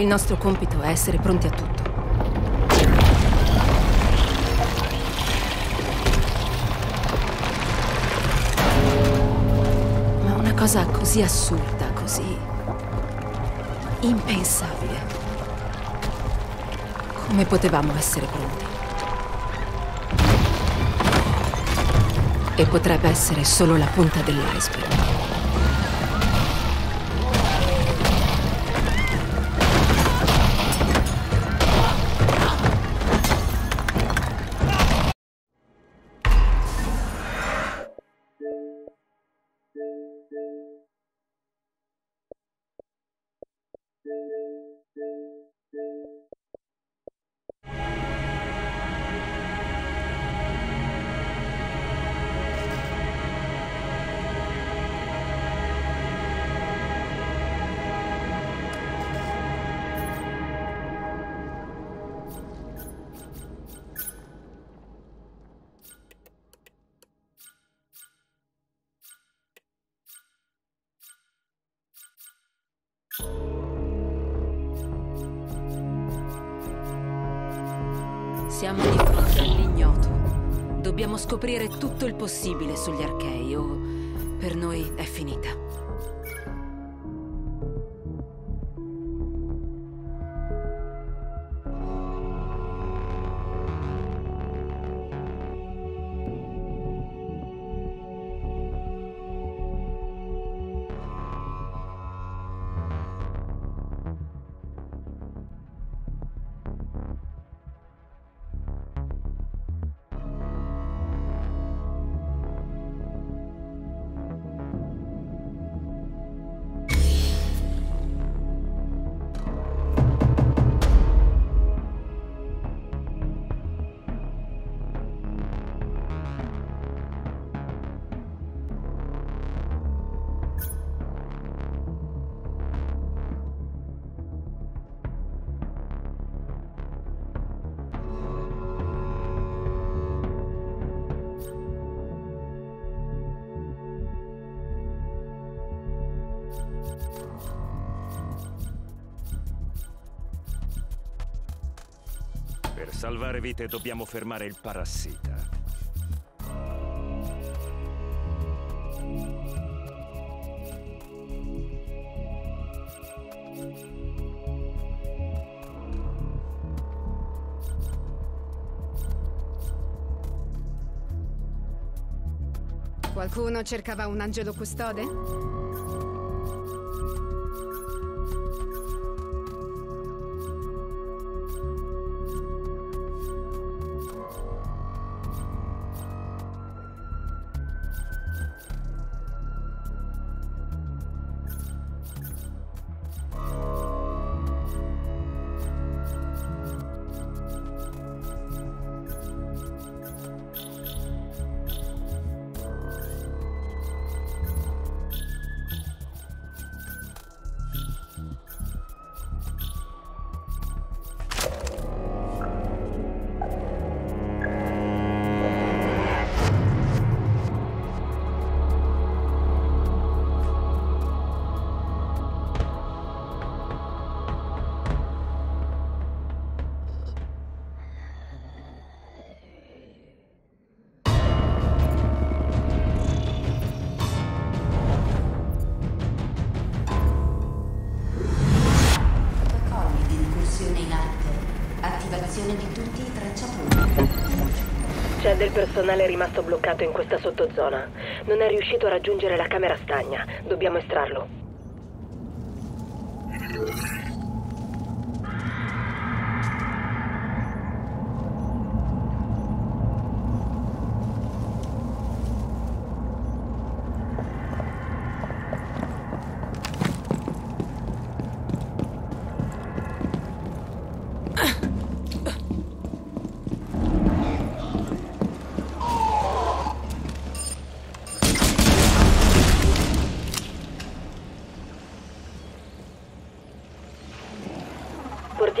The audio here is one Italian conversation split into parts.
Il nostro compito è essere pronti a tutto. Ma una cosa così assurda, così impensabile. Come potevamo essere pronti? E potrebbe essere solo la punta dell'iceberg. Siamo di fronte all'ignoto. Dobbiamo scoprire tutto il possibile sugli archei o per noi è finita. Salvare vite dobbiamo fermare il parassita. Qualcuno cercava un angelo custode? Del personale rimasto bloccato in questa sottozona. Non è riuscito a raggiungere la camera stagna. Dobbiamo estrarlo.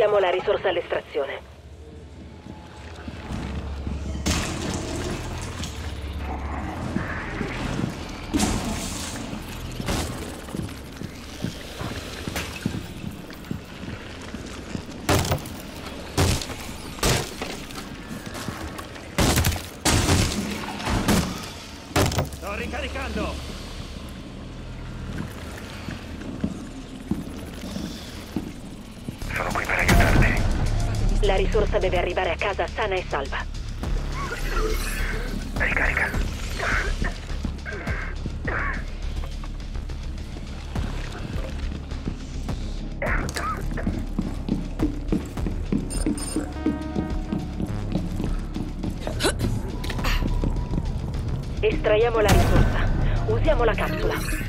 Portiamo la risorsa all'estrazione. Sto ricaricando! Sono qui per aiutarti. La risorsa deve arrivare a casa sana e salva. Ricarica. Estraiamo la risorsa. Usiamo la capsula.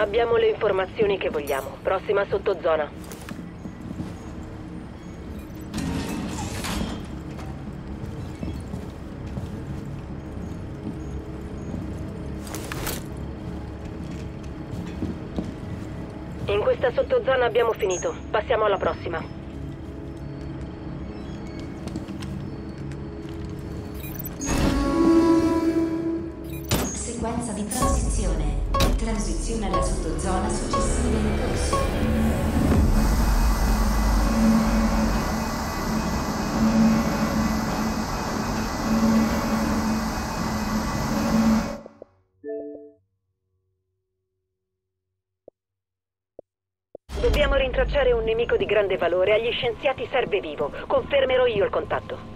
Abbiamo le informazioni che vogliamo. Prossima sottozona. In questa sottozona abbiamo finito. Passiamo alla prossima. Sequenza di transizione. Transizione alla sottozona successiva in corso. Dobbiamo rintracciare un nemico di grande valore. Agli scienziati serve vivo. Confermerò io il contatto.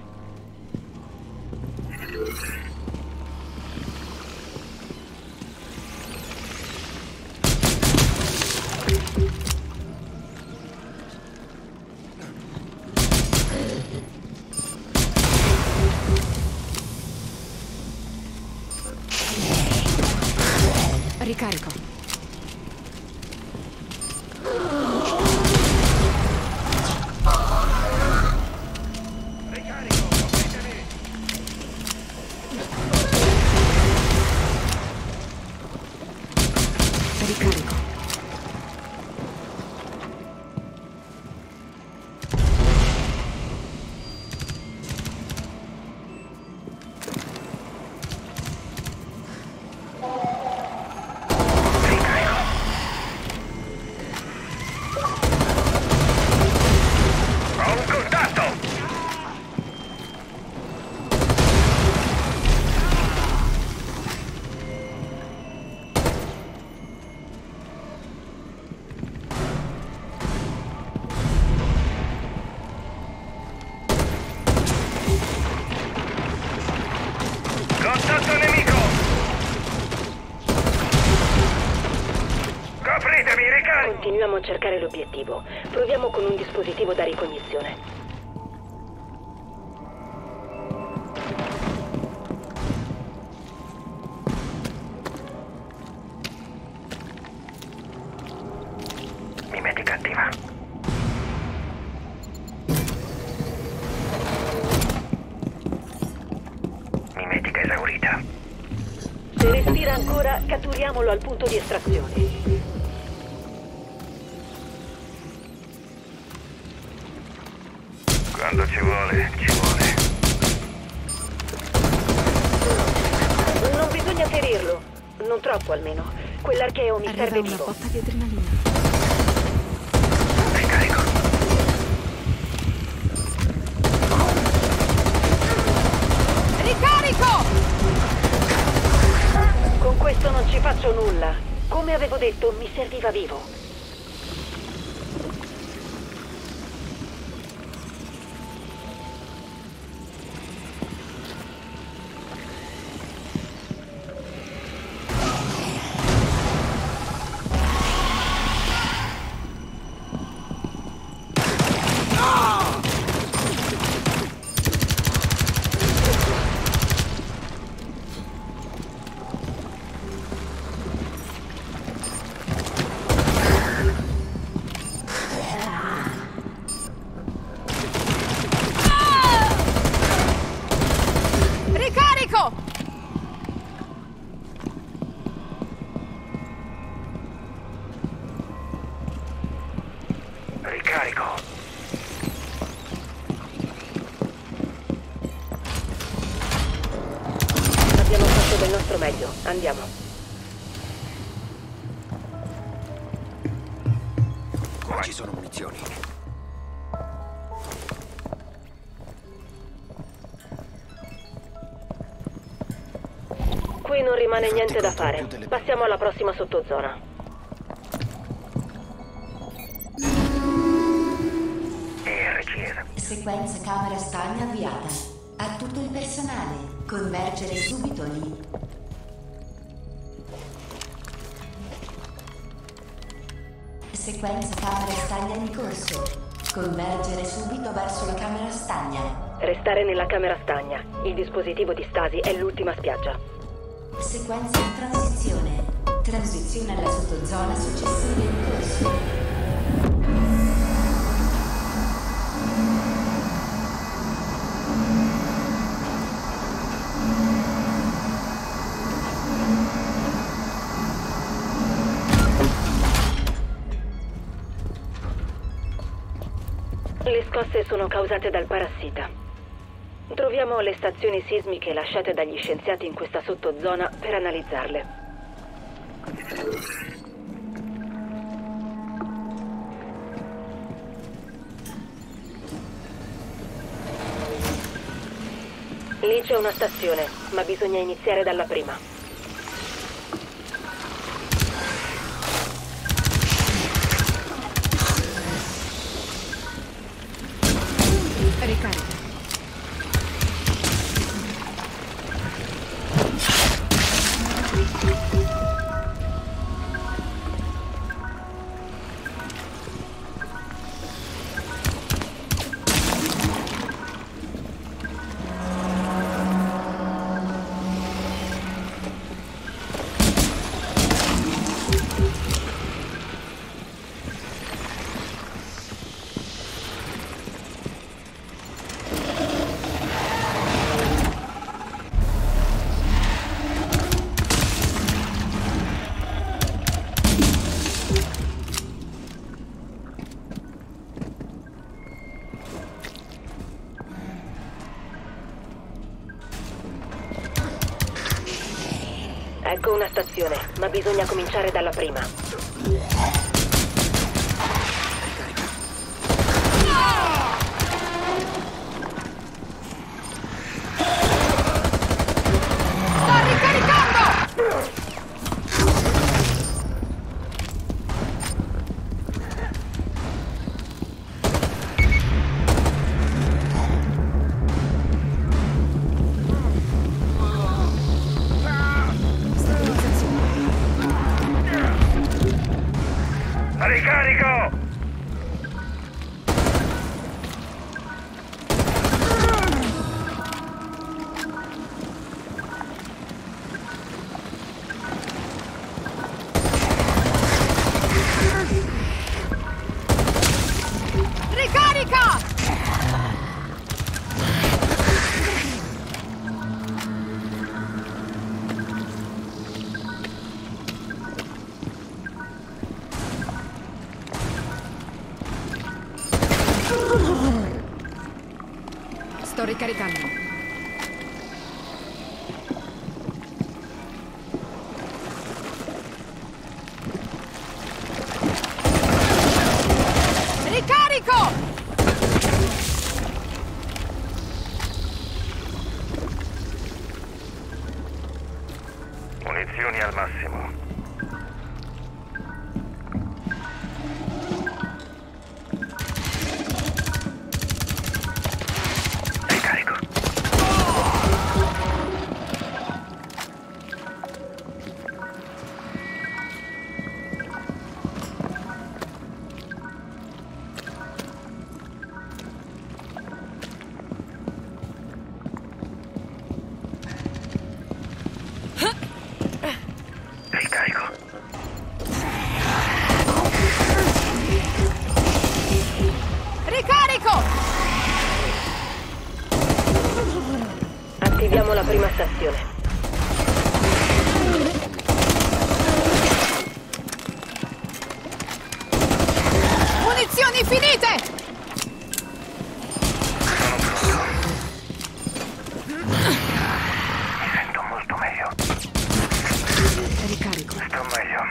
Continuiamo a cercare l'obiettivo. Proviamo con un dispositivo da ricognizione. Non bisogna ferirlo. Non troppo almeno. Quell'archeo mi Arriva serve una vivo. botta di adrenalina. Ricarico. Ricarico! Con questo non ci faccio nulla. Come avevo detto, mi serviva vivo. Fatto del nostro meglio. Andiamo. Qua ci sono munizioni. Qui non rimane niente da fare. Passiamo alla prossima sottozona. Sequenza camera stagna avviata. A tutto il personale, convergere subito lì. Sequenza camera stagna in corso. Convergere subito verso la camera stagna. Restare nella camera stagna. Il dispositivo di stasi è l'ultima spiaggia. Sequenza in transizione. Transizione alla sottozona successiva in corso. Scosse sono causate dal parassita. Troviamo le stazioni sismiche lasciate dagli scienziati in questa sottozona per analizzarle. Lì c'è una stazione, ma bisogna iniziare dalla prima. Ecco una stazione, ma bisogna cominciare dalla prima. Ricaricando. meglio.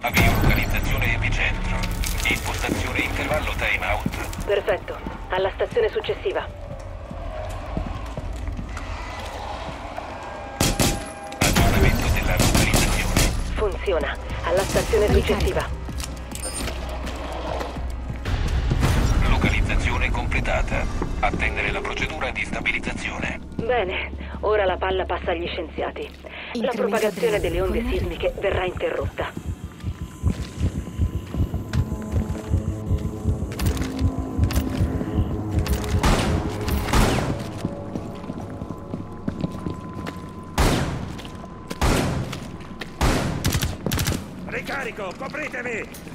Avvio localizzazione epicentro. Impostazione intervallo timeout. Perfetto. Alla stazione successiva. Aggiornamento della localizzazione. Funziona. Alla stazione successiva. Completata. Attendere la procedura di stabilizzazione. Bene, ora la palla passa agli scienziati. La propagazione delle onde sismiche verrà interrotta. Ricarico, copritemi!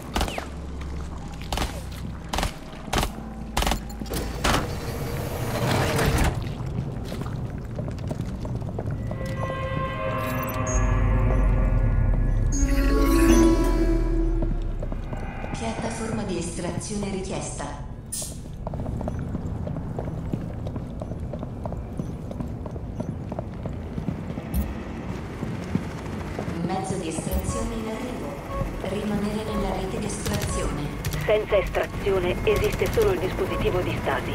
Senza estrazione esiste solo il dispositivo di stasi.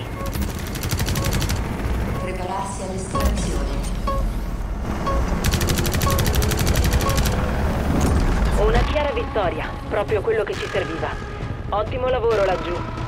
Prepararsi all'estrazione. Una chiara vittoria, proprio quello che ci serviva. Ottimo lavoro laggiù.